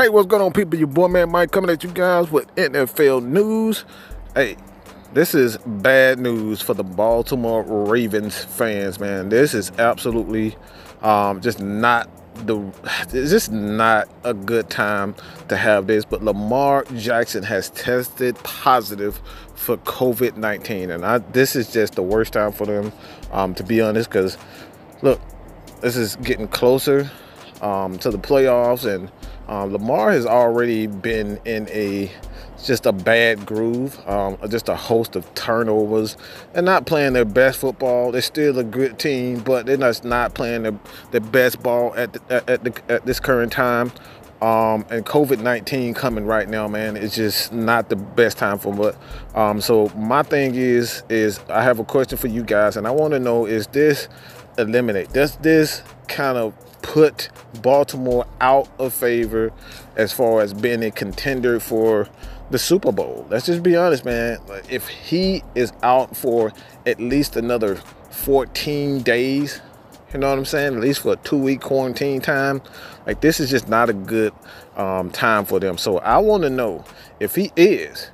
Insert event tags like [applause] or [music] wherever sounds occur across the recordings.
Hey, what's going on, people? Your boy, Mad Mike, coming at you guys with NFL news. Hey, this is bad news for the Baltimore Ravens fans, man. This is absolutely um, just not the. [sighs] Just not a good time to have this. But Lamar Jackson has tested positive for COVID 19, and I, this is just the worst time for them, um, to be honest. Because look, this is getting closer um, to the playoffs, and um, Lamar has already been in a just a bad groove, um, just a host of turnovers, and not playing their best football. They're still a good team, but they're just not playing their, their best ball at the, at, the, at this current time. Um, and COVID 19 coming right now, man, it's just not the best time for them. Um, so my thing is, is I have a question for you guys, and I want to know: Is this eliminate? Does this kind of put Baltimore out of favor as far as being a contender for the Super Bowl. Let's just be honest, man. If he is out for at least another 14 days, you know what I'm saying? At least for a two week quarantine time, like this is just not a good um, time for them. So I want to know if he is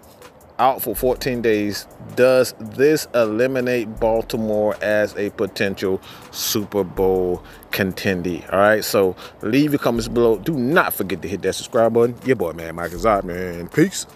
out for 14 days, does this eliminate Baltimore as a potential Super Bowl contendee? All right, so leave your comments below. Do not forget to hit that subscribe button. Your boy, man, Mike Azad, man. Peace.